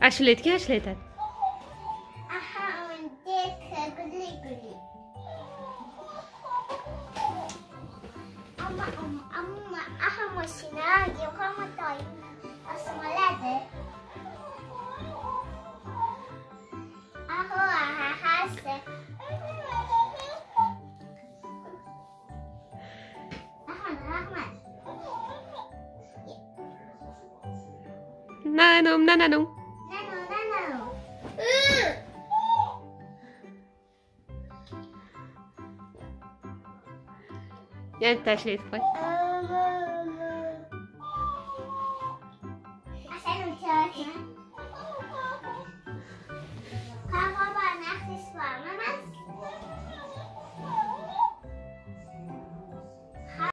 Als je leert, kan je. Aha, een dikke eh, glikkerie. Amma, amma, amma, aha, amma, amma, amma, Naną, nananą. Naną, naną. Gel taşlayı koy.